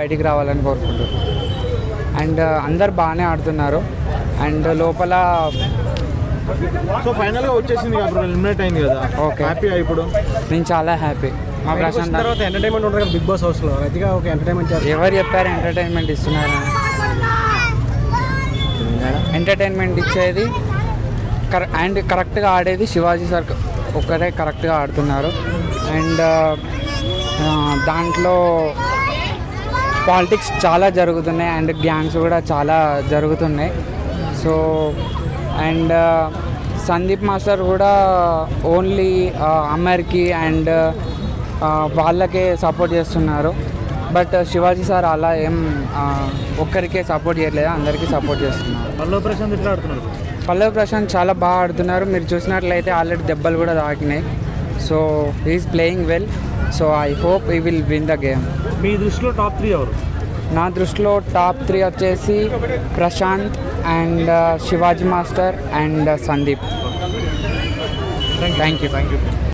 బయటికి రావాలని కోరుకుంటున్నాను అండ్ అందరు బాగానే ఆడుతున్నారు. అండ్ లోపల సో ఫైనల్గా వచ్చేసింది కదా ఎలిమినేట్ అయింది కదా. Okay. హ్యాపీ ఇప్పుడు? నేను చాలా హ్యాపీ మా ప్రశాంత్ తర్వాత ఎంటర్టైన్మెంట్ ఉంటుంది కదా బిగ్ బాస్ హౌస్లో. రతిగా ఒక ఎంటర్టైన్మెంట్ చేస్తారు. ఎవరు చెప్పారు ఎంటర్టైన్మెంట్ ఇస్తున్నారు ఎంటర్టైన్మెంట్ ఇచ్చేది కర అండ్ కరెక్ట్గా ఆడేది శివాజీ సార్ ఒక్కరే కరెక్ట్గా ఆడుతున్నారు. అండ్ దాంట్లో పాలిటిక్స్ చాలా జరుగుతున్నాయి అండ్ గ్యాంగ్స్ కూడా చాలా జరుగుతున్నాయి. సో అండ్ సందీప్ మాస్టర్ కూడా ఓన్లీ అమ్మర్కి అండ్ వాళ్ళకే సపోర్ట్ చేస్తున్నారు. బట్ శివాజీ సార్ అలా ఏం ఒక్కరికే సపోర్ట్ చేయట్లేదు అందరికీ సపోర్ట్ చేస్తున్నారు. పల్లవ ప్రశాంత్ ఇట్లా ఆడుతున్నాడు పల్లవి ప్రశాంత్ చాలా బాగా ఆడుతున్నారు. మీరు చూసినట్లయితే ఆల్రెడీ దెబ్బలు కూడా తాకినాయి. So is playing well so I hope he will win the game మీ దృష్టిలో టాప్ త్రీ ఎవరు? నా దృష్టిలో టాప్ త్రీ వచ్చేసి Prashanth and Shivaji master and Sandeep. Thank you thank you